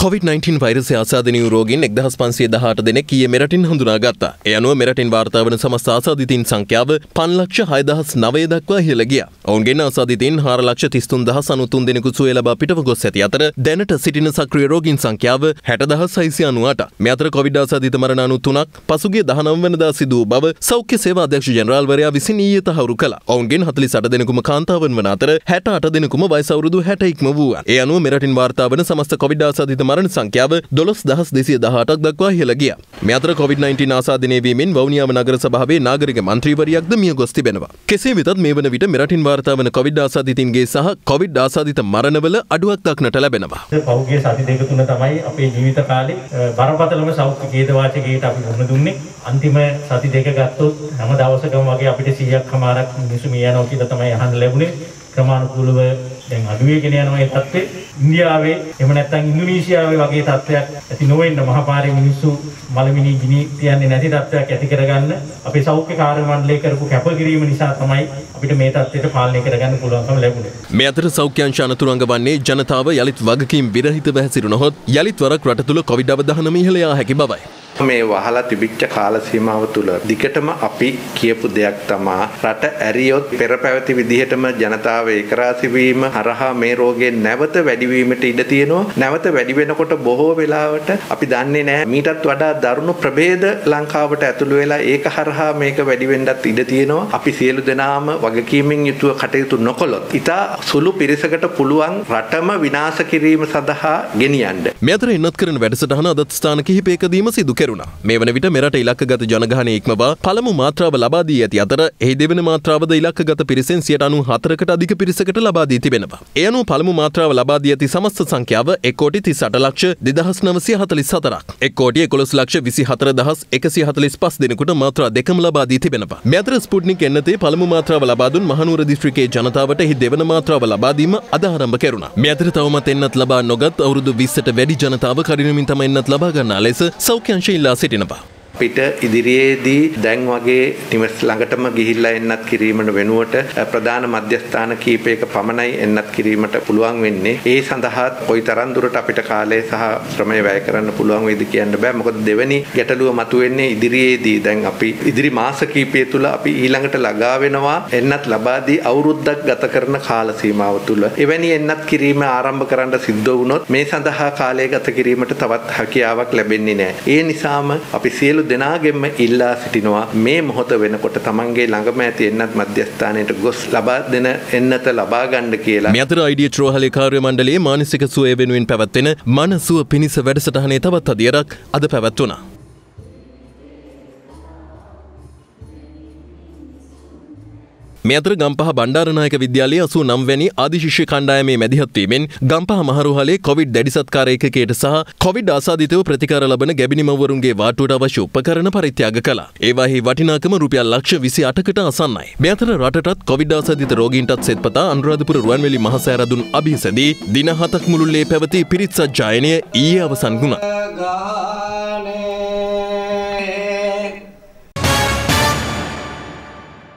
COVID-19 වෛරසය ආසාධනය වූ රෝගීන් එක්දහස් පන්සිය දහට දෙනෙක් ඊයේ මෙරටින් හඳුනාගත්තා. එය අනුව මෙරටින් වාර්තා වන සමස්ත ආසාදිතින් සංඛ්‍යාව පන්ලක්ෂ හයදහස් නවය දක්වා ඉහළ ගියා. ඔවුන්ගෙන් ආසාදිතින් හාරලක්ෂ තිස්තුන් දහස් අනුතුන් දෙනෙකු සුවය ලබා පිටව ගොස් ඇති අතර දැනට සිටින සක්‍රිය රෝගීන් සංඛ්‍යාව හැටදහස් හයිසිය අනුවට. මේ අතර කොවිඩ් ආසාදිත මරණ අනු තුනක් පසුගිය දහනව වනදා සිදු වූ බව සෞඛ්‍ය සේවා අධ්‍යක්ෂ ජනරාල්වරයා විසින් ඊයේ තහවුරු කළා. ඔවුන්ගෙන් 48 දෙනෙකුම කාන්තාවන් වන අතර 68 දෙනෙකුම වයස අවුරුදු 60 ඉක්ම වූවන්. ඒ අනුව මෙරටින් වාර්තා වන සමස්ත කොවිඩ් ආසාදිත මරණ සංඛ්‍යාව දොළොස් දහස් දෙසිය දහටක් දක්වා හෙළ ගිය. මේ අතර COVID-19 ආසාදනය වීමෙන් වවුනියාව නගර සභාවේ නාගරික මන්ත්‍රීවරියක්ද මිය ගොස් තිබෙනවා. කෙසේ වෙතත් මේ වන විට මෙරටින් වාර්තා වන COVID ආසාදිතින්ගේ සහ COVID ආසාදිත මරණවල අඩුවක් දක්නට ලැබෙනවා. පෞද්ගලික සති දෙක තුන තමයි අපේ ජීවිත කාලේ බරපතලම සෞඛ්‍ය ඛේදවාචකයට අපි මුහුණ දුන්නේ. අන්තිම සති දෙක ගත්තොත් හැම දවසකම වගේ අපිට 100ක් කමාරක් මිනිස්සු මිය යනවා කියලා තමයි අහන්න ලැබුණේ. ක්‍රමානුකූලව දැන් අඩුවේගෙන යනවා ඒ තත්ත්වය. ඉන්දියාවේ එහෙම නැත්නම් ඉන්දුනීසියාවේ වගේ තත්ත්වයක් ඇති නොවෙන්න මහපාරේ මිනිස්සු මලමිනි ගිනි තියන්නේ නැති තත්ත්වයක් ඇති කරගන්න අපේ සෞඛ්‍ය කාර්ය මණ්ඩලය කරපු කැපකිරීම නිසා තමයි අපිට මේ තත්ත්වයට පාලනය කරගන්න පුළුවන්කම ලැබුණේ. මේ අතර සෞඛ්‍යංශ අනතුරංග වන්නේ ජනතාව යළිත් වගකීම් විරහිතව හැසිරුණහොත් යළිත් වරක් රට තුළ කොවිඩ් අවධානම ඉහළ යා හැකි බවයි. මේ වහලා තිබිච්ච කාල සීමාව තුළ දිගටම අපි කියපු දෙයක් තමා රට ඇරියොත් පෙර පැවති විදිහටම ජනතාව ඒකරාසි වීම හරහා මේ රෝගය නැවත වැඩිවීමට ඉඩ තියෙනවා. නැවත වැඩි වෙනකොට බොහෝ වෙලාවට අපි දන්නේ නැහැ. මීටත් වඩා දරුණු ප්‍රභේද ලංකාවට ඇතුළු වෙලා ඒක හරහා මේක වැඩි වෙන්නත් ඉඩ තියෙනවා. අපි සියලු දෙනාම වගකීමෙන් යුතුව කටයුතු නොකළොත් ඉතා සුළු පිරිසකට පුළුවන් රටම විනාශ කිරීම සඳහා ගෙනියන්න. මේ අතර එන්නත් කරන වැඩසටහන අදත් ස්ථාන කිහිපයකදීම සිදු කෙරුණා. මේ වන විට මෙරට ඉලක්කගත ජනගහනය ඉක්මවා පළමු මාත්‍රාව ලබා දී ඇති අතර එහි දෙවන මාත්‍රාවද ඉලක්කගත පිරිසෙන් 94කට අධික පිරිසකට ලබා දී තිබෙනවා. ඒ අනුව පළමු මාත්‍රාව ලබා දී ඇති සමස්ත සංඛ්‍යාව 1 කෝටි 38 ලක්ෂ 2944ක්. 1 කෝටි 11 ලක්ෂ 24145 දෙනෙකුට මාත්‍රා දෙකම ලබා දී තිබෙනවා. මේ අතර ස්පුට්නික් එන්නතේ පළමු මාත්‍රාව ලබා දුන් මහනුවර දිස්ත්‍රික්කයේ ජනතාවට එහි දෙවන මාත්‍රාව ලබා දීම අද ආරම්භ කෙරුණා. මේ අතර තවමත් එන්නත් ලබා නොගත් අවුරුදු 20ට වැඩි ජනතාව කඩිනමින් තමයි එන්නත් ලබා ගන්නා ලෙස සෞඛ්‍ය අංශය ඉල්ලා සිටිනවා. පිට ඉදිරියේදී දැන් වගේ නිවස් ළඟටම ගිහිල්ලා එන්නත් කිරීමට වෙනුවට ප්‍රධාන මධ්‍යස්ථාන කීපයක පමණයි එන්නත් කිරීමට පුළුවන් වෙන්නේ. ඒ සඳහා කොයිතරම් දුරට අපිට කාලය සහ ශ්‍රමය වැය කරන්න පුළුවන් වේද කියන්න බෑ. මොකද දෙවෙනි ගැටලුව මතුවෙන්නේ ඉදිරියේදී දැන් අපි ඉදිරි මාස කීපය තුල අපි ඊළඟට ළඟා වෙනවා එන්නත් ලබා දී අවුරුද්දක් ගත කරන කාල සීමාව තුල. එවැනි එන්නත් කිරීම ආරම්භ කරන්න සිද්ධ වුණොත් මේ සඳහා කාලය ගත කිරීමට තවත් හැකියාවක් ලැබෙන්නේ නැහැ. ඒ නිසාම අපි සියලු දෙනාගෙන්ම ඉල්ලා සිටිනවා මේ මොහොත වෙනකොට තමන්ගේ ළඟම ඇති එන්නත් මධ්‍යස්ථානයට ගොස් ලබා දෙන එන්නත ලබා ගන්න කියලා. මේ අතර අයිඩිය ත්‍රෝහලේ කාර්ය මණ්ඩලයේ මානසික සුවය වෙනුවෙන් පැවැත්වෙන මනසුව පිණිස වැඩසටහනේ තවත් අදියරක් අද පැවැත්වුණා. මේ අතර ගම්පහ බණ්ඩාරනායක විද්‍යාලයේ 89 වැනි ආදිශිෂ්‍ය කණ්ඩායමේ මැදිහත්වීමෙන් ගම්පහ මහරුහලේ කොවිඩ් දැඩි සත්කාර ඒකකයට සහ කොවිඩ් ආසාදිතව ප්‍රතිකාර ලබන ගැබිනිමවරුන්ගේ වාටුවට අවශ්‍ය උපකරණ පරිත්‍යාග කළා. ඒවාහි වටිනාකම රුපියල් ලක්ෂ 28කට අසන්නයි. මේ අතර රටටත් කොවිඩ් ආසාදිත රෝගීන්ටත් සෙත්පතා අනුරාධපුර රුවන්වැලි මහසෑරදුන් අභිසදී දින හතක් මුළුල්ලේ පැවති පිරිත් සජ්ජායනය ඊයේ අවසන් වුණා.